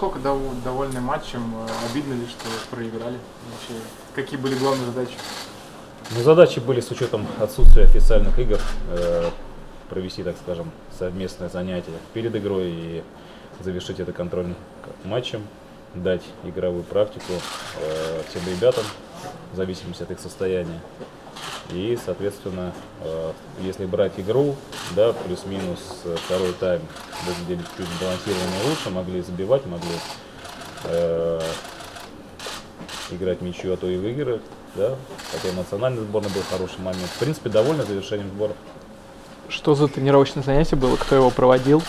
насколько дов- довольны матчем? Э, Обидно ли, что проиграли? Вообще, какие были главные задачи? Ну, задачи были с учетом отсутствия официальных игр э, провести, так скажем, совместное занятие перед игрой и завершить это контрольным матчем, дать игровую практику э, всем ребятам, в зависимости от их состояния. И, соответственно, э, если брать игру, да, плюс-минус э, второй тайм выглядели чуть сбалансированнее лучше, могли забивать, могли э, играть ничью, а то и выиграть, да, хотя и национальный сборной был хороший момент. В принципе, довольны завершением сбора. Что за тренировочное занятие было? Кто его проводил?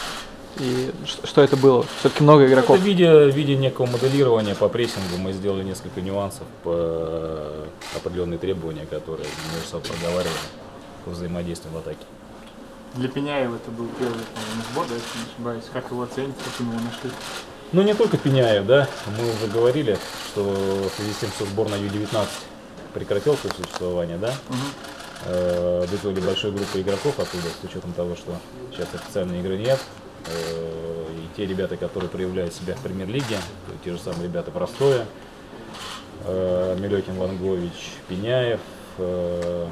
И что это было? Все-таки много игроков. Это в виде, в виде некого моделирования по прессингу мы сделали несколько нюансов по определенные требования, которые между собой проговаривали по взаимодействию в атаке. Для Пеняева это был первый по-моему, сбор, да, если не ошибаюсь. Как его оцените, каким его нашли? Ну, не только Пеняев, да, мы уже говорили, что в связи с тем, что сборная Ю-19 прекратила свое существование, да, э, вызвали большую группу игроков оттуда, с учетом того, что сейчас официальной игры нет, и те ребята, которые проявляют себя в премьер-лиге, те же самые ребята простое, э, Милетин, Лангович, Пеняев, э,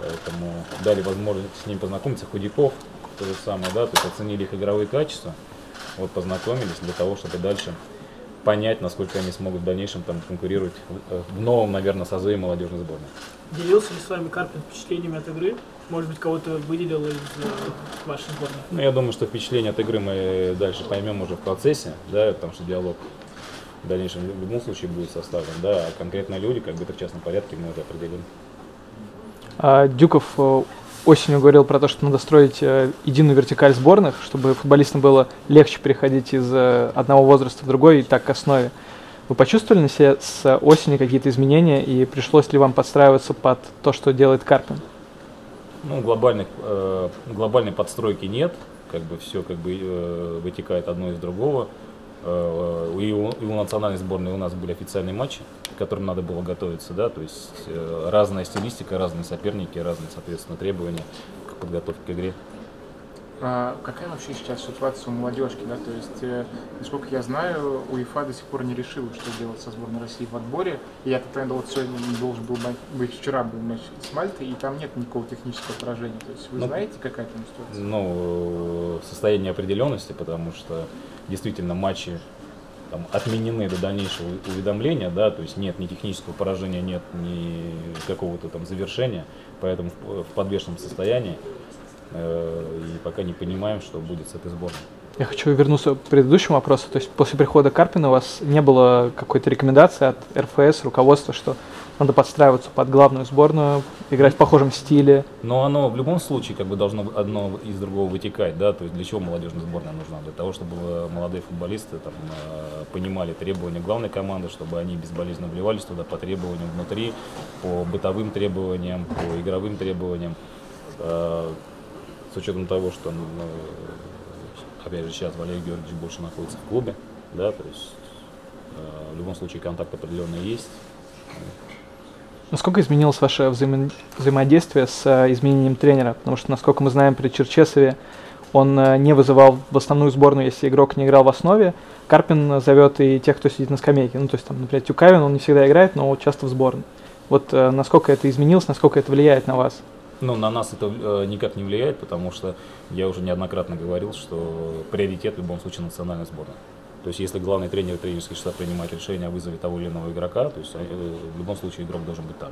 поэтому дали возможность с ним познакомиться, Худяков, то же самое, да, то есть оценили их игровые качества, вот познакомились для того, чтобы дальше понять, насколько они смогут в дальнейшем там конкурировать э, в новом, наверное, созыве молодежной сборной. Делился ли с вами Карпин впечатлениями от игры? Может быть, кого-то выделил из э, вашей сборной? Ну, я думаю, что впечатление от игры мы дальше поймем уже в процессе, да, потому что диалог в дальнейшем в любом случае будет составлен, да, а конкретно люди, как бы это в частном порядке мы уже определим. А, Дюков э, осенью говорил про то, что надо строить э, единую вертикаль сборных, чтобы футболистам было легче переходить из э, одного возраста в другой и так к основе. Вы почувствовали на себе с осени какие-то изменения и пришлось ли вам подстраиваться под то, что делает Карпин? Ну, глобальных, э, глобальной подстройки нет, как бы все как бы э, вытекает одно из другого. Э, и, у, и у национальной сборной у нас были официальные матчи, к которым надо было готовиться, да, то есть э, разная стилистика, разные соперники, разные, соответственно, требования к подготовке к игре. А какая вообще сейчас ситуация у молодежки, да? То есть, э, насколько я знаю, УЕФА до сих пор не решила, что делать со сборной России в отборе. И я так понимаю, вот сегодня должен был быть, вчера был матч с Мальтой, и там нет никакого технического поражения. То есть вы Ну, знаете, какая там ситуация? ну, состояние определенности, потому что действительно матчи там, отменены до дальнейшего уведомления, да, то есть нет ни технического поражения, нет ни какого-то там завершения, поэтому в, в подвешенном состоянии э, и пока не понимаем, что будет с этой сборной. Я хочу вернуться к предыдущему вопросу. То есть после прихода Карпина у вас не было какой-то рекомендации от РФС, руководства, что надо подстраиваться под главную сборную, играть в похожем стиле. Но оно в любом случае как бы должно одно из другого вытекать, да, то есть для чего молодежная сборная нужна? Для того, чтобы э, молодые футболисты там, э, понимали требования главной команды, чтобы они безболезненно вливались туда по требованиям внутри, по бытовым требованиям, по игровым требованиям, Э, учетом того, что, ну, э, опять же, сейчас Валерий Георгиевич больше находится в клубе, да, то есть э, в любом случае контакт определенный есть, Насколько изменилось ваше взаимо- взаимодействие с э, изменением тренера? Потому что, насколько мы знаем, при Черчесове он э, не вызывал в основную сборную, если игрок не играл в основе. Карпин зовет и тех, кто сидит на скамейке. Ну, то есть, там, например, Тюкавин, он не всегда играет, но часто в сборной. Вот э, насколько это изменилось, насколько это влияет на вас? Ну, на нас это э, никак не влияет, потому что я уже неоднократно говорил, что приоритет в любом случае национальная сборная. То есть, если главный тренер тренерский штаб принимает решение о вызове того или иного игрока, то есть э, в любом случае игрок должен быть там.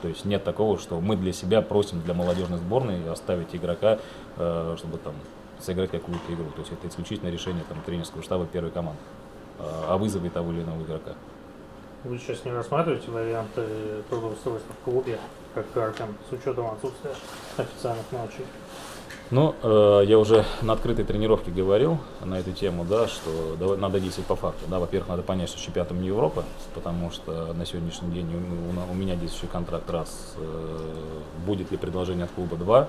То есть нет такого, что мы для себя просим для молодежной сборной оставить игрока, э, чтобы там сыграть какую-то игру. То есть это исключительно решение там, тренерского штаба первой команды э, о вызове того или иного игрока. Вы сейчас не рассматриваете варианты трудоустройства в клубе, как Карпин, с учетом отсутствия официальных матчей? Ну, э, я уже на открытой тренировке говорил на эту тему, да, что давай- надо действовать по факту. Да, во-первых, надо понять, что чемпионатом не Европа, потому что на сегодняшний день у, у у меня действующий контракт раз, э, будет ли предложение от клуба два,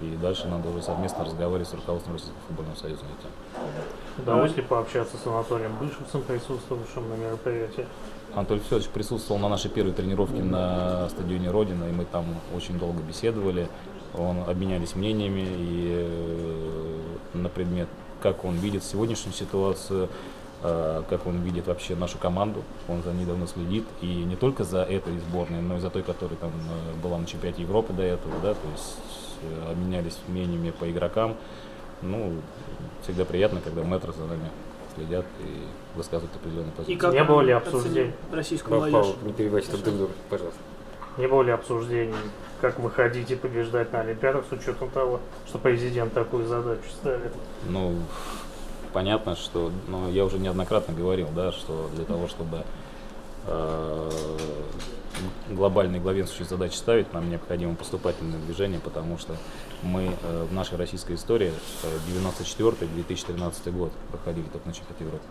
и дальше надо уже совместно разговаривать с руководством Российского футбольного союза на эту. Удалось ли пообщаться с Анатолием Бышевцем, присутствовавшим на мероприятии? Анатолий Федорович присутствовал на нашей первой тренировке на стадионе Родина, и мы там очень долго беседовали. Он обменялись мнениями и э, на предмет, как он видит сегодняшнюю ситуацию, как он видит вообще нашу команду, он за ней давно следит, и не только за этой сборной, но и за той, которая там э, была на чемпионате Европы до этого, да, то есть э, обменялись мнениями по игрокам. Ну, всегда приятно, когда мэтры за нами следят и высказывают определенные И позиции. как Не было ли обсуждений? российскую Павел, молодежь? Павел, не перебивайте друг друга, пожалуйста. Не было ли обсуждений, как выходить и побеждать на Олимпиадах с учетом того, что президент такую задачу ставит? Ну, понятно, что, ну, я уже неоднократно говорил, да, что для того, чтобы э, глобальные главенствующие задачи ставить, нам необходимо поступательное движение, потому что мы э, в нашей российской истории э, 94-2013 год проходили только на чемпионате Европы.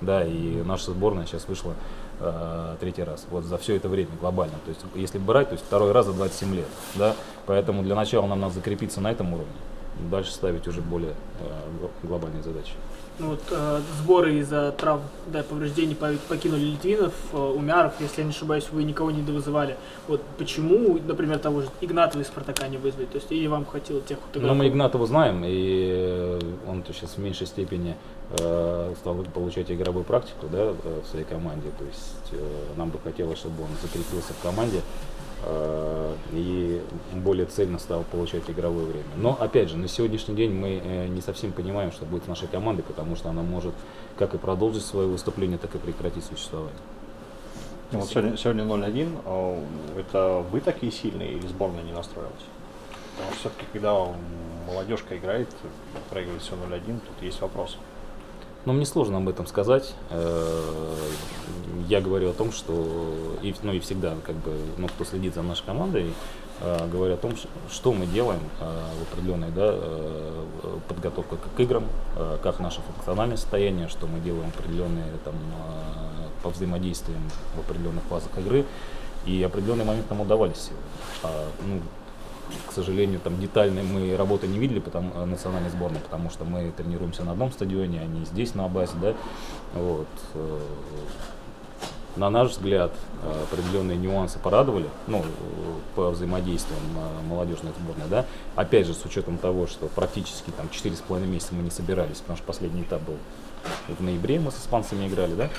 Да, и наша сборная сейчас вышла э, третий раз. Вот за все это время глобально. То есть, если брать, то есть второй раз за 27 лет. Да, поэтому для начала нам надо закрепиться на этом уровне. Дальше ставить уже более э, гл- глобальные задачи. Ну, вот, э, сборы из-за травм, да, повреждений по- покинули Литвинов, э, Умяров, если я не ошибаюсь, вы никого не довызывали. Вот почему, например, того же Игнатова из Спартака не вызвали? То есть, или вам хватило тех вот Ну, мы? Игнатова знаем, и э, он сейчас в меньшей степени э, стал получать игровую практику да, э, в своей команде. То есть э, нам бы хотелось, чтобы он закрепился в команде и более цельно стал получать игровое время. Но, опять же, на сегодняшний день мы э, не совсем понимаем, что будет с нашей командой, потому что она может как и продолжить свое выступление, так и прекратить существование. Ну, вот сегодня, сегодня 0-1. а, Это вы такие сильные или сборная не настроилась? Потому что все-таки, когда молодежка играет, проигрывает все 0-1, тут есть вопрос. Но мне сложно об этом сказать. Э, Я говорю о том, что и, ну и всегда, как бы, ну, кто следит за нашей командой, э, говорю о том, что мы делаем э, в определенной да, подготовке к играм, как наше функциональное состояние, что мы делаем определенные там по взаимодействиям в определенных фазах игры. И определенный момент нам удавались. А, ну, к сожалению, там детально мы работы не видели потому, э, национальной сборной, потому что мы тренируемся на одном стадионе, не здесь на базе, да. Вот. э, На наш взгляд, э, определенные нюансы порадовали, ну, по взаимодействиям молодежной сборной, да. Опять же, с учетом того, что практически там 4,5 месяца мы не собирались, потому что последний этап был в ноябре, мы с испанцами играли, да.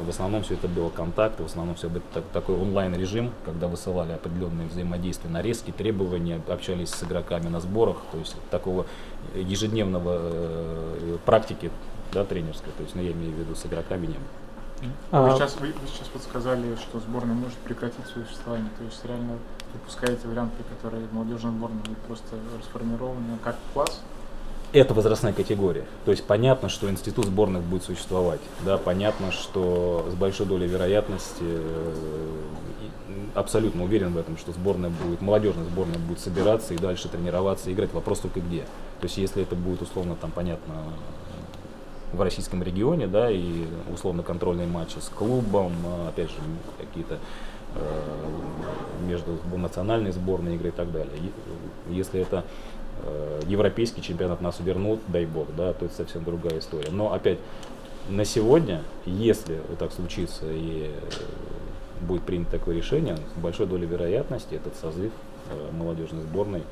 В основном все это было контакты, в основном все это так- такой онлайн-режим, когда высылали определенные взаимодействия, нарезки, требования, общались с игроками на сборах, то есть такого ежедневного э, практики да, тренерской, то есть, ну, я имею в виду с игроками не было. Вы, А, сейчас, вы, вы сейчас подсказали, что сборная может прекратить свое существование. То есть реально допускаете вариант, при котором молодежная сборная будет просто расформирована как класс. Это возрастная категория. То есть понятно, что институт сборных будет существовать. Да, понятно, что с большой долей вероятности э, абсолютно уверен в этом, что сборная будет, молодежная сборная будет собираться и дальше тренироваться, играть. Вопрос только где. То есть если это будет условно там понятно в российском регионе, да, и условно контрольные матчи с клубом, а, опять же, какие-то между национальной сборной игры и так далее. Е- Если это э, европейский чемпионат нас вернут, дай бог, да, то это совсем другая история. Но опять, на сегодня, если вот так случится и э, будет принято такое решение, с большой долей вероятности этот созыв э, молодежной сборной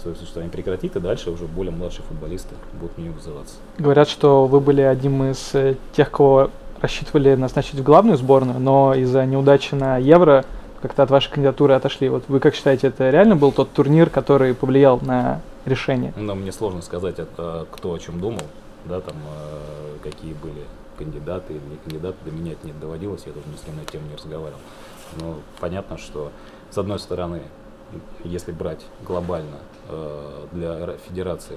свое существование прекратит, и дальше уже более младшие футболисты будут в нее вызываться. Говорят, что вы были одним из э, тех, кого рассчитывали назначить в главную сборную, но из-за неудачи на Евро как-то от вашей кандидатуры отошли. Вот вы как считаете, это реально был тот турнир, который повлиял на решение? Но мне сложно сказать, это, кто о чем думал, да, там, э, какие были кандидаты или кандидаты, до меня это не доводилось, я тоже ни с кем на тему не разговаривал. Но понятно, что с одной стороны, если брать глобально э, для Федерации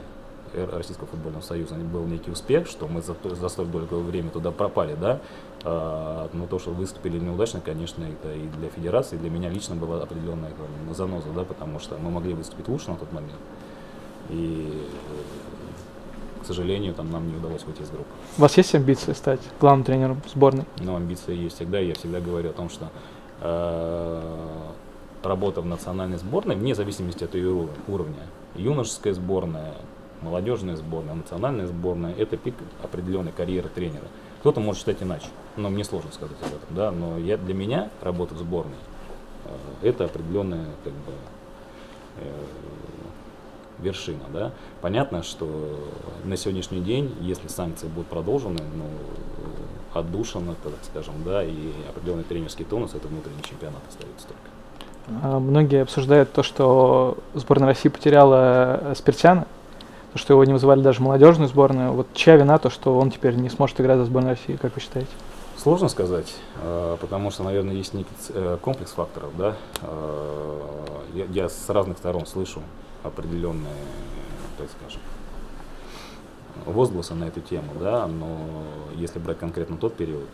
Российского футбольного союза был некий успех, что мы за, за столь долгое время туда пропали, да, А, но то, что выступили неудачно, конечно, это и для Федерации, и для меня лично была определенная там, заноза, да, потому что мы могли выступить лучше на тот момент, и, к сожалению, там нам не удалось выйти из группы. У вас есть амбиции стать главным тренером сборной? Но амбиции есть всегда. Я всегда говорю о том, что э, работа в национальной сборной, вне зависимости от ее уров- уровня, юношеская сборная, молодежная сборная, национальная сборная, это пик определенной карьеры тренера. Кто-то может считать иначе, но мне сложно сказать об этом, да, но я, для меня работа в сборной э, это определенная как бы, э, вершина, да. Понятно, что на сегодняшний день, если санкции будут продолжены, ну, отдушина, так скажем, да, и определенный тренерский тонус, это внутренний чемпионат остается только. А, Многие обсуждают то, что сборная России потеряла э, Спиртяна, то, что его не вызывали даже молодежную сборную. Вот чья вина то, что он теперь не сможет играть за сборную России, как вы считаете? Сложно сказать, э, потому что, наверное, есть некий э, комплекс факторов, да. Э, Я, с разных сторон слышу определенные, так скажем, возгласы на эту тему, да, но если брать конкретно тот период,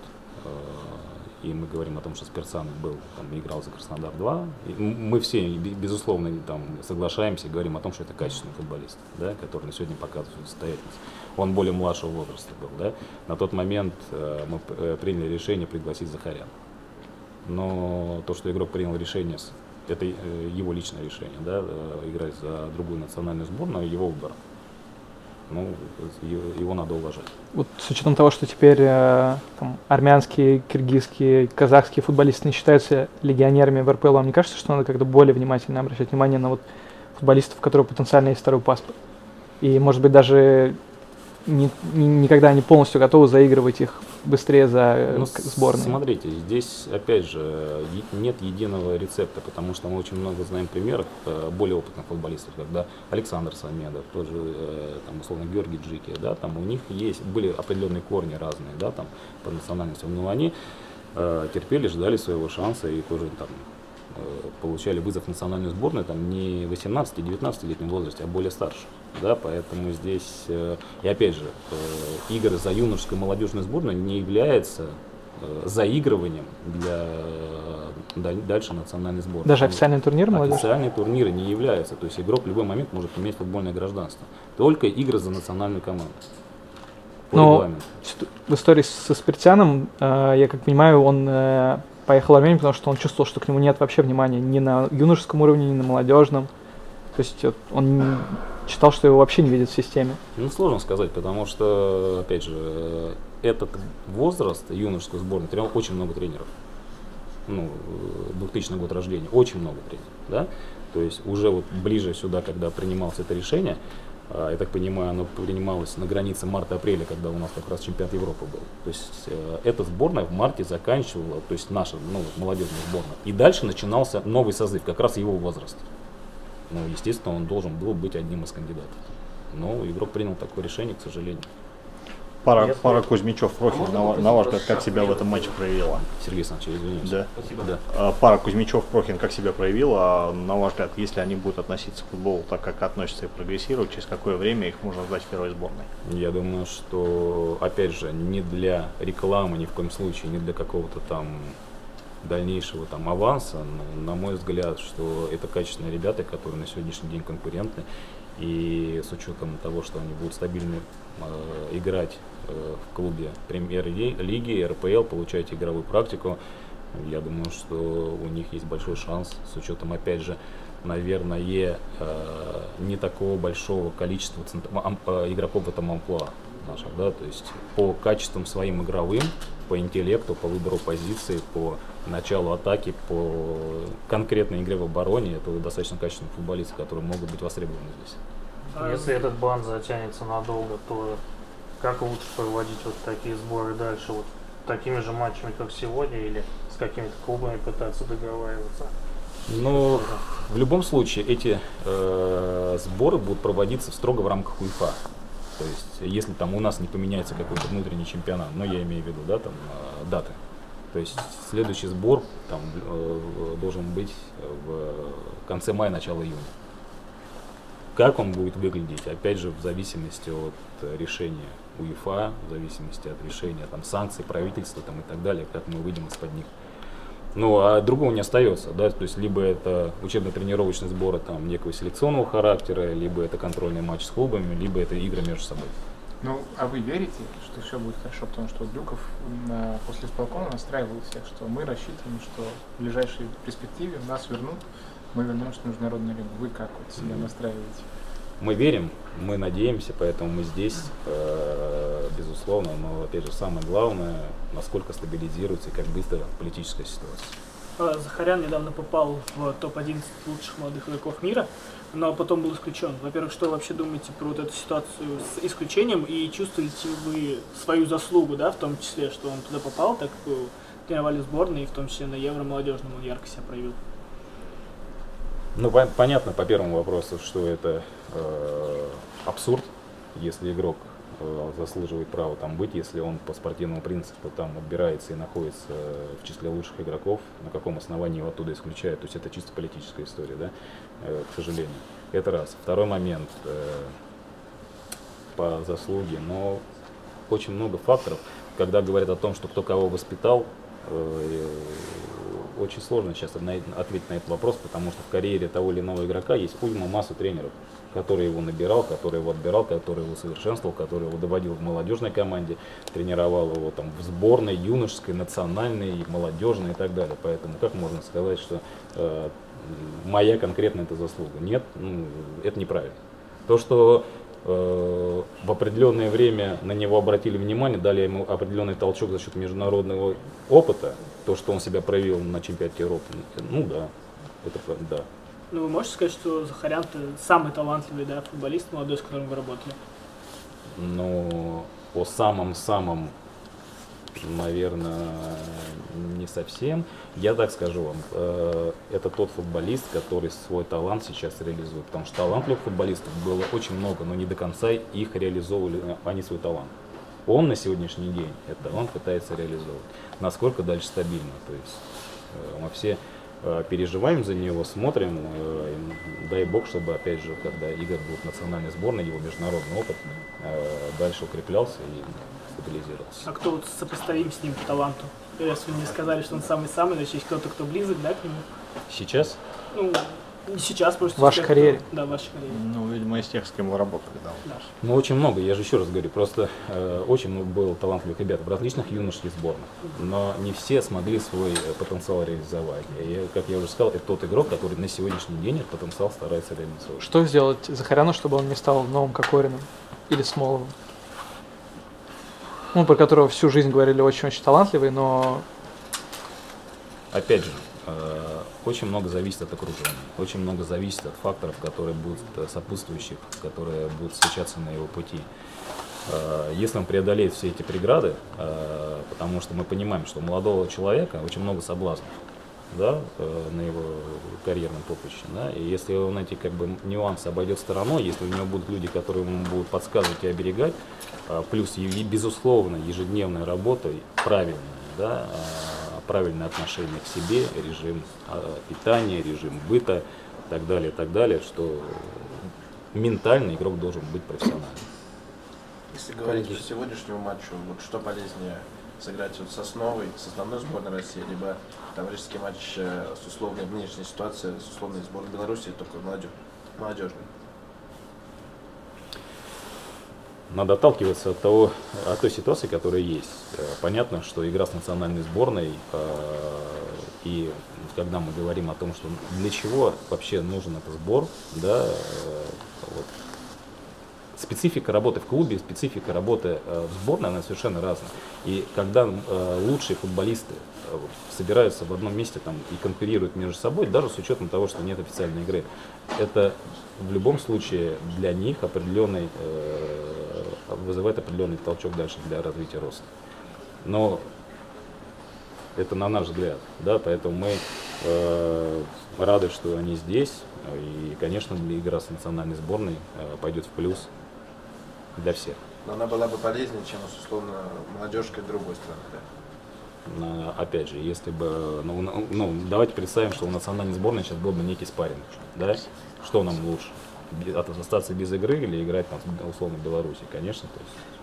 и мы говорим о том, что Спирсан был, там, играл за Краснодар-2, и м- мы все, бе- безусловно, там, соглашаемся и говорим о том, что это качественный футболист, да, который на сегодня показывает состоятельность. Он более младшего возраста был, да. На тот момент э, мы э, приняли решение пригласить Захаряна. Но то, что игрок принял решение, это э, его личное решение, да, э, играть за другую национальную сборную, его выбор. Ну, его надо уважать. Вот с учетом того, что теперь э, там, армянские, киргизские, казахские футболисты не считаются легионерами в РПЛ, вам не кажется, что надо как-то более внимательно обращать внимание на вот футболистов, у которых потенциально есть второй паспорт? И, может быть, даже не- не- никогда не полностью готовы заигрывать их быстрее за э, Ну, сборные? Смотрите, здесь опять же нет единого рецепта, потому что мы очень много знаем примеров э, более опытных футболистов, когда Александр Самедов, тоже э, там условно Георгий Джики, да, там у них есть были определенные корни разные, да, там по национальностям, но они э, терпели, ждали своего шанса и тоже там получали вызов в национальную сборную там не в 18-19-летнем возрасте, а более старше. Да, поэтому здесь, э, и опять же, э, игры за юношескую молодежную сборную не является э, заигрыванием для даль- дальше национальной сборной. Даже официальный турнир молодежь? Официальные турниры не являются. То есть игрок в любой момент может иметь футбольное гражданство. Только игры за национальную команду. Но В истории со Спиртяном, я как понимаю, он поехал в Армению, потому что он чувствовал, что к нему нет вообще внимания ни на юношеском уровне, ни на молодежном. То есть он считал, что его вообще не видят в системе. Ну, сложно сказать, потому что, опять же, этот возраст юношеской сборной тренировал очень много тренеров. Ну, э, 2000 год рождения, очень много тренеров, да? То есть уже вот ближе сюда, когда принималось это решение, а, я так понимаю, оно принималось на границе марта-апреля, когда у нас как раз чемпионат Европы был. То есть э, эта сборная в марте заканчивала, то есть наша ну, молодежная сборная. И дальше начинался новый созыв, как раз его возраст. Ну, естественно, он должен был быть одним из кандидатов. Но игрок принял такое решение, к сожалению. Пара, Если- пара Кузьмичев Прохин, можно на, на ваш взгляд, как себя в этом матче проявила? Сергей Александрович, извиняюсь. Да. Спасибо. Да. А, Пара Кузьмичев Прохин как себя проявила, а на ваш взгляд, если они будут относиться к футболу так, как относятся и прогрессировать, через какое время их можно ждать в первой сборной? Я думаю, что, опять же, не для рекламы, ни в коем случае, не для какого-то там дальнейшего там аванса, но, на мой взгляд, что это качественные ребята, которые на сегодняшний день конкурентны, и с учетом того, что они будут стабильно э, играть э, в клубе премьер-лиги, РПЛ, получать игровую практику, я думаю, что у них есть большой шанс, с учетом, опять же, наверное, э, не такого большого количества э, игроков в этом амплуа наших, да, то есть по качествам своим игровым, по интеллекту, по выбору позиции, по началу атаки, по конкретной игре в обороне, это достаточно качественные футболисты, которые могут быть востребованы здесь. А, Если этот бан затянется надолго, то как лучше проводить вот такие сборы дальше? Вот такими же матчами, как сегодня, или с какими-то клубами пытаться договариваться? Но в любом случае эти э, сборы будут проводиться строго в рамках УЕФА. То есть, если там у нас не поменяется какой-то внутренний чемпионат, но я имею в виду, да, там э, даты. То есть следующий сбор там э, должен быть в конце мая, начало июня. Как он будет выглядеть, опять же, в зависимости от решения УЕФА, в зависимости от решения там, санкций правительства там, и так далее, как мы выйдем из-под них. Ну, а другого не остается, да, то есть либо это учебно-тренировочные сборы там некого селекционного характера, либо это контрольный матч с клубами, либо это игры между собой. Ну, а вы верите, что все будет хорошо? Потому что Дюков на, после исполкома настраивал всех, что мы рассчитываем, что в ближайшей перспективе нас вернут, мы вернемся в международную лигу. Вы как вот себя настраиваете? Мы верим, мы надеемся, поэтому мы здесь, э, безусловно, но опять же самое главное, насколько стабилизируется и как быстро политическая ситуация. э, Захарян недавно попал в топ-11 лучших молодых игроков мира, но потом был исключен. Во-первых, что вы вообще думаете про вот эту ситуацию с исключением и чувствуете вы свою заслугу, да, в том числе, что он туда попал, так тренировали сборные, и в том числе на Евро молодежном он ярко себя проявил? Ну, пон- понятно по первому вопросу, что это э, абсурд, если игрок э, заслуживает права там быть, если он по спортивному принципу там отбирается и находится в числе лучших игроков, на каком основании его оттуда исключают. То есть это чисто политическая история, да, э, к сожалению. Это раз. Второй момент э, по заслуге, но очень много факторов, когда говорят о том, что кто кого воспитал, э, очень сложно сейчас ответить на этот вопрос, потому что в карьере того или иного игрока есть уйма массу тренеров, который его набирал, который его отбирал, который его совершенствовал, который его доводил в молодежной команде, тренировал его там в сборной, юношеской, национальной, молодежной и так далее. Поэтому как можно сказать, что э, моя конкретно это заслуга? Нет, ну, это неправильно. То, что в определенное время на него обратили внимание, дали ему определенный толчок за счет международного опыта, то, что он себя проявил на чемпионате Европы, ну да, это да. Ну, вы можете сказать, что Захарян самый талантливый да, футболист молодой, с которым вы работали? Но по самым-самым, наверное, не совсем. Я так скажу вам, э, это тот футболист, который свой талант сейчас реализует. Потому что талантливых футболистов было очень много, но не до конца их реализовывали э, они свой талант. Он на сегодняшний день этот талант пытается реализовывать. Насколько дальше стабильно. То есть э, мы все переживаем за него, смотрим. Дай бог, чтобы, опять же, когда Игорь будет в национальной сборной, его международный опыт дальше укреплялся и стабилизировался. А кто вот сопоставим с ним по таланту? Раз вы мне сказали, что он самый-самый, значит, есть кто-то, кто близок, да, к нему? Сейчас Ну, не сейчас, просто... В вашей те, кто- карьере? Да, в вашей карьере. Ну, видимо, из тех, с кем вы работали, да. Да. Ну, очень много, я же еще раз говорю, просто э, очень много было талантливых ребят в различных юношеских сборных, но не все смогли свой э, потенциал реализовать. И, как я уже сказал, это тот игрок, который на сегодняшний день этот потенциал старается реализовать. Что сделать Захаряну, чтобы он не стал новым Кокориным или Смоловым? Ну, про которого всю жизнь говорили очень-очень талантливый, но Опять же, э, очень много зависит от окружения, очень много зависит от факторов, которые будут э, сопутствующих, которые будут встречаться на его пути. Э, Если он преодолеет все эти преграды, потому что мы понимаем, что у молодого человека очень много соблазнов, да, э, на его карьерном поприще, да, и если он эти как бы нюансы обойдет стороной, если у него будут люди, которые ему будут подсказывать и оберегать, а, плюс и, безусловно ежедневная работа правильная, да, а, правильное отношение к себе, режим питания, режим быта и так далее, так далее, что ментально игрок должен быть профессиональным. Если говорить по сегодняшнему матчу, вот что полезнее сыграть вот с основой, с основной сборной России, либо товарищеский матч э, с условной внешней ситуацией, с условной сборной Беларуси, только молодежь, молодежный. Надо отталкиваться от, того, от той ситуации, которая есть. Э, Понятно, что игра с национальной сборной, э, и когда мы говорим о том, что для чего вообще нужен этот сбор, да, вот, специфика работы в клубе, специфика работы э, в сборной, она совершенно разная. И когда э, лучшие футболисты э, собираются в одном месте там, и конкурируют между собой, даже с учетом того, что нет официальной игры, это в любом случае для них определенный, вызывает определенный толчок дальше для развития роста. Но это на наш взгляд, да, поэтому мы э, рады, что они здесь, и, конечно, игра с национальной сборной э, пойдет в плюс для всех. Но она была бы полезнее, чем условно молодежкой другой страны. Да? На- опять же, если бы, ну, ну, ну, давайте представим, что у национальной сборной сейчас был бы некий спарринг, да, что нам лучше? Остаться без игры или играть там, условно в Беларуси, конечно, то есть